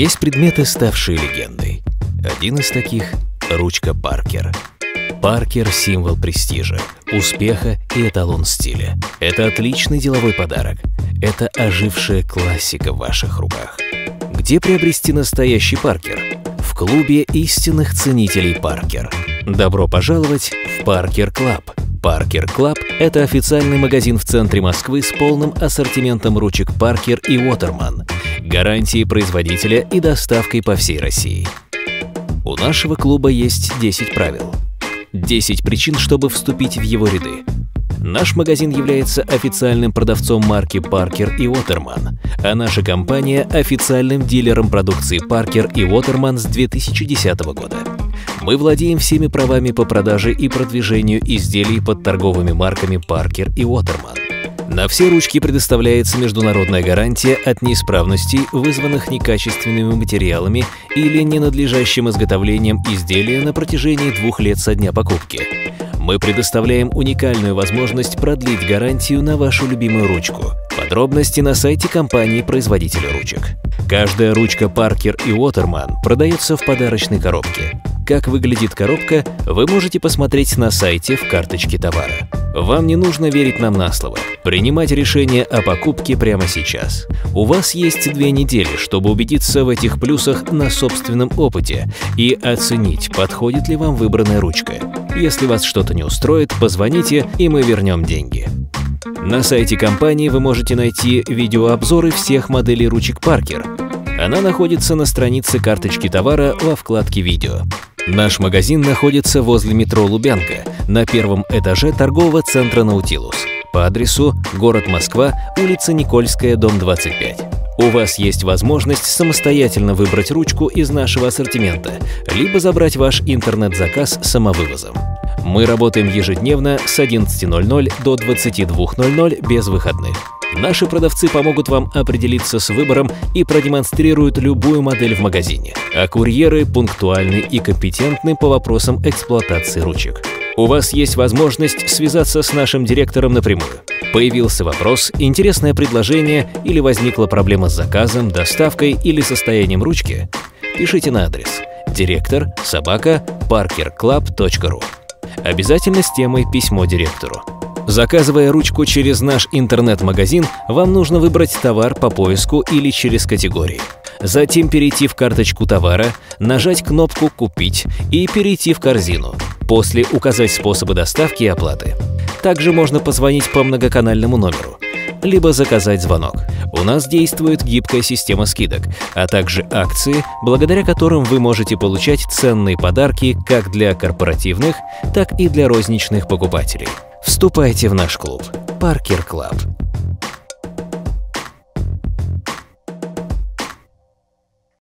Есть предметы, ставшие легендой. Один из таких – ручка Паркер. Паркер – символ престижа, успеха и эталон стиля. Это отличный деловой подарок. Это ожившая классика в ваших руках. Где приобрести настоящий Паркер? В клубе истинных ценителей Паркер. Добро пожаловать в Parker Club. Parker Club – это официальный магазин в центре Москвы с полным ассортиментом ручек Паркер и Waterman, гарантией производителя и доставкой по всей России. У нашего клуба есть 10 правил. 10 причин, чтобы вступить в его ряды. Наш магазин является официальным продавцом марки Parker и Waterman, а наша компания – официальным дилером продукции Parker и Waterman с 2010 года. Мы владеем всеми правами по продаже и продвижению изделий под торговыми марками Parker и Waterman. На все ручки предоставляется международная гарантия от неисправностей, вызванных некачественными материалами или ненадлежащим изготовлением изделия на протяжении двух лет со дня покупки. Мы предоставляем уникальную возможность продлить гарантию на вашу любимую ручку. Подробности на сайте компании-производителя ручек. Каждая ручка Parker и Waterman продается в подарочной коробке. Как выглядит коробка, вы можете посмотреть на сайте в карточке товара. Вам не нужно верить нам на слово. Принимать решение о покупке прямо сейчас. У вас есть две недели, чтобы убедиться в этих плюсах на собственном опыте и оценить, подходит ли вам выбранная ручка. Если вас что-то не устроит, позвоните, и мы вернем деньги. На сайте компании вы можете найти видеообзоры всех моделей ручек Паркер. Она находится на странице карточки товара во вкладке «Видео». Наш магазин находится возле метро Лубянка, на первом этаже торгового центра «Наутилус» по адресу город Москва, улица Никольская, дом 25. У вас есть возможность самостоятельно выбрать ручку из нашего ассортимента, либо забрать ваш интернет-заказ самовывозом. Мы работаем ежедневно с 11.00 до 22.00 без выходных. Наши продавцы помогут вам определиться с выбором и продемонстрируют любую модель в магазине, а курьеры пунктуальны и компетентны по вопросам эксплуатации ручек. У вас есть возможность связаться с нашим директором напрямую. Появился вопрос, интересное предложение или возникла проблема с заказом, доставкой или состоянием ручки? Пишите на адрес директор собака parkerclub.ru Обязательно с темой «Письмо директору». Заказывая ручку через наш интернет-магазин, вам нужно выбрать товар по поиску или через категории. Затем перейти в карточку товара, нажать кнопку «Купить» и перейти в корзину. После указать способы доставки и оплаты. Также можно позвонить по многоканальному номеру, либо заказать звонок. У нас действует гибкая система скидок, а также акции, благодаря которым вы можете получать ценные подарки как для корпоративных, так и для розничных покупателей. Вступайте в наш клуб Parker Club.